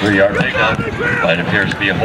Three-yard pickup. but it appears to be a hold.